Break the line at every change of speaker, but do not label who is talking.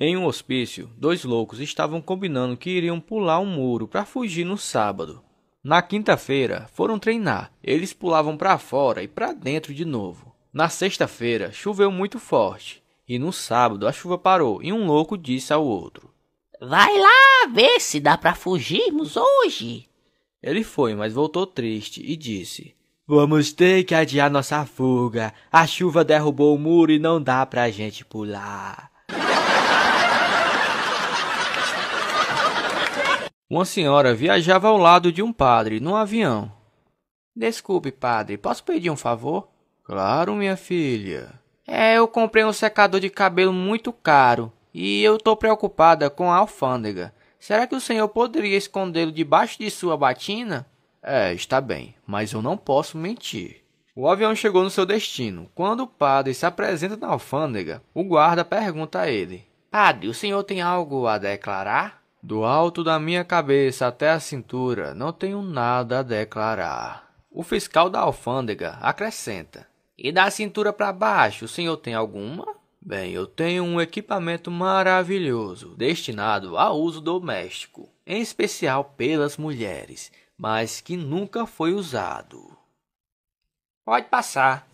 Em um hospício, dois loucos estavam combinando que iriam pular um muro para fugir no sábado. Na quinta-feira, foram treinar. Eles pulavam para fora e para dentro de novo. Na sexta-feira, choveu muito forte. E no sábado, a chuva parou e um louco disse ao outro:
Vai lá ver se dá para fugirmos hoje.
Ele foi, mas voltou triste e disse: Vamos ter que adiar nossa fuga. A chuva derrubou o muro e não dá pra gente pular. Uma senhora viajava ao lado de um padre num avião. Desculpe, padre, posso pedir um favor? Claro, minha filha. É, eu comprei um secador de cabelo muito caro e eu tô preocupada com a alfândega. Será que o senhor poderia escondê-lo debaixo de sua batina? É, está bem, mas eu não posso mentir. O avião chegou no seu destino. Quando o padre se apresenta na alfândega, o guarda pergunta a ele: Padre, o senhor tem algo a declarar? Do alto da minha cabeça até a cintura, não tenho nada a declarar. O fiscal da alfândega acrescenta: E da cintura para baixo, o senhor tem alguma? Bem, eu tenho um equipamento maravilhoso destinado a uso doméstico, em especial pelas mulheres, mas que nunca foi usado.
Pode passar.